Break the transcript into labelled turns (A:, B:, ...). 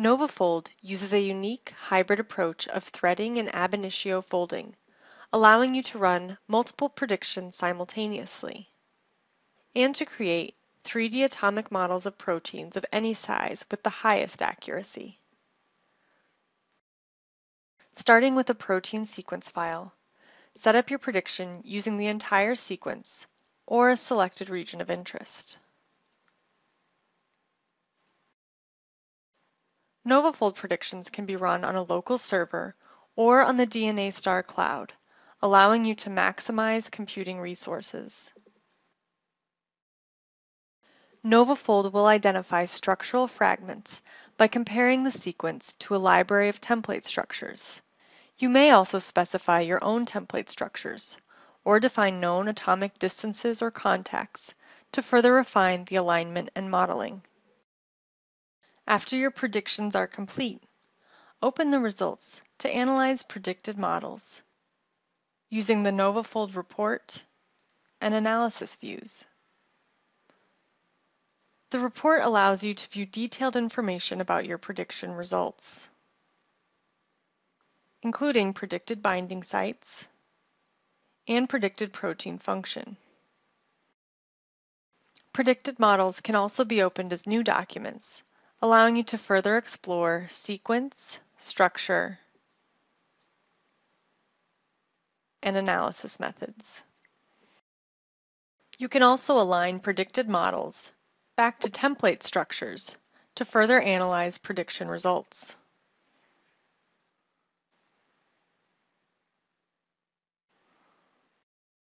A: NovaFold uses a unique hybrid approach of threading and ab initio folding, allowing you to run multiple predictions simultaneously, and to create 3D atomic models of proteins of any size with the highest accuracy. Starting with a protein sequence file, set up your prediction using the entire sequence or a selected region of interest. NovaFold predictions can be run on a local server or on the DNASTAR cloud, allowing you to maximize computing resources. NovaFold will identify structural fragments by comparing the sequence to a library of template structures. You may also specify your own template structures or define known atomic distances or contacts to further refine the alignment and modeling. After your predictions are complete, open the results to analyze predicted models using the NovaFold report and analysis views. The report allows you to view detailed information about your prediction results, including predicted binding sites and predicted protein function. Predicted models can also be opened as new documents, allowing you to further explore sequence, structure, and analysis methods. You can also align predicted models back to template structures to further analyze prediction results.